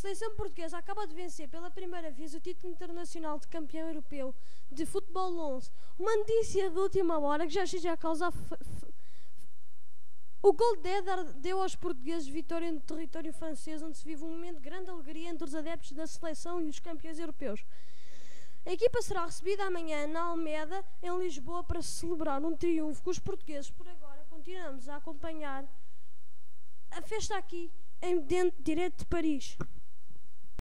seleção portuguesa acaba de vencer pela primeira vez o título internacional de campeão europeu de futebol 11. Uma notícia de última hora que já chega a causar. O gol de Éder deu aos portugueses vitória no território francês, onde se vive um momento de grande alegria entre os adeptos da seleção e os campeões europeus. A equipa será recebida amanhã na Almeda, em Lisboa, para celebrar um triunfo com os portugueses. Por agora, continuamos a acompanhar a festa aqui, em dentro, direto de Paris.